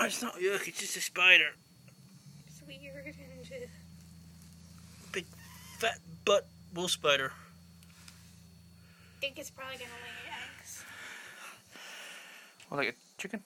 Oh, it's not yuck, it's just a spider. It's weird and just... Big fat butt wolf spider. I think it's probably gonna lay eggs. Well, like a chicken?